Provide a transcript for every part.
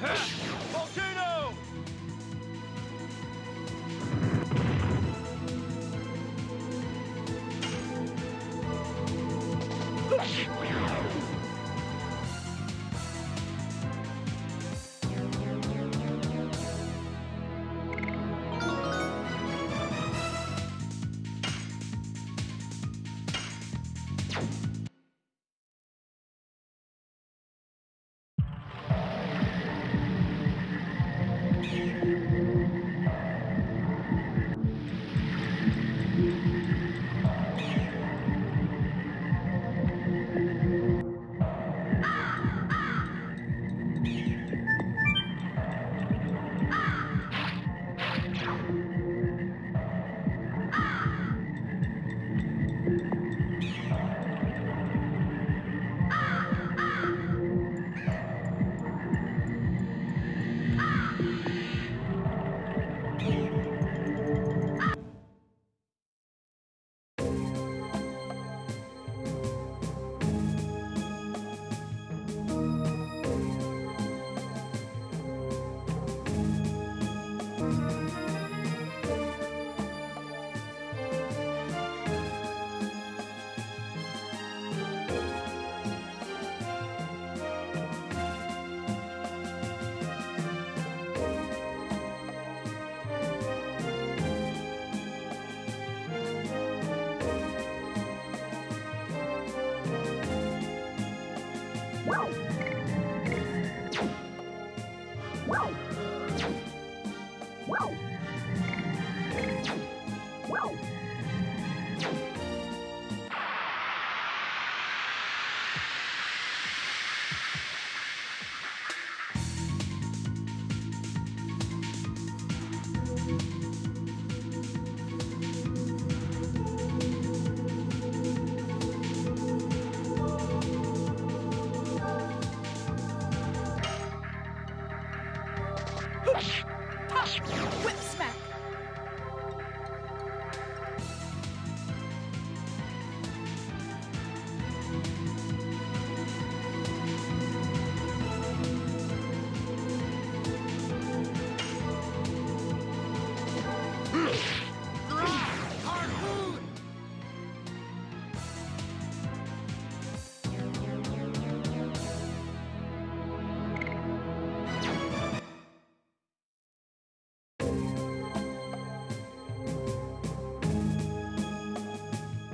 Volcano. Whip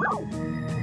Música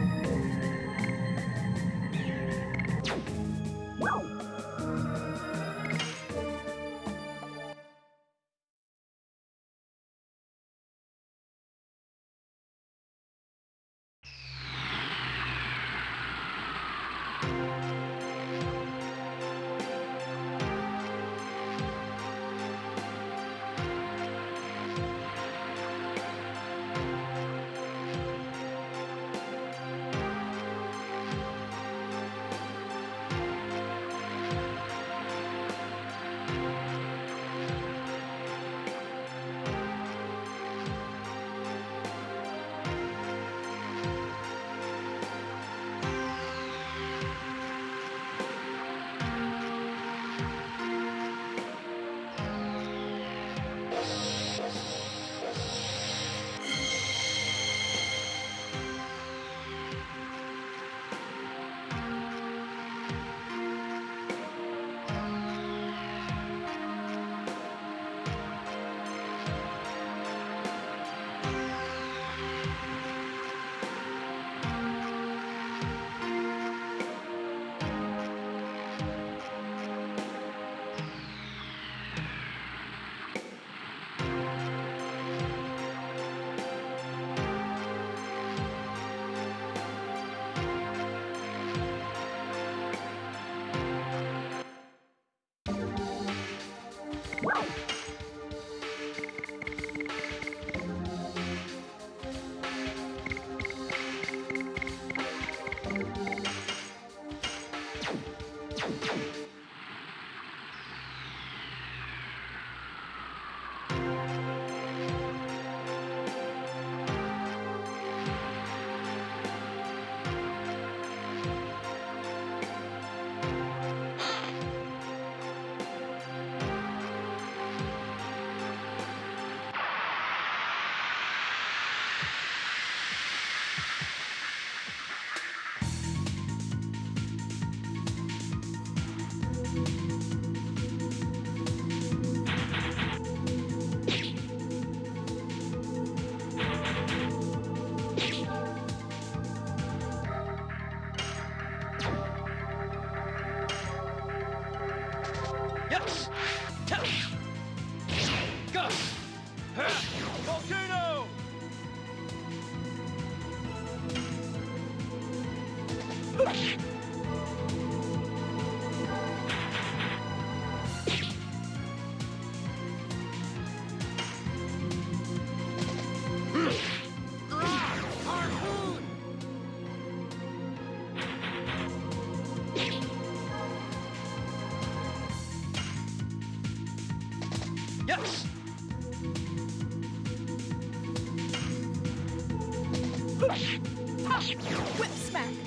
Touch! Touch! Whip smack.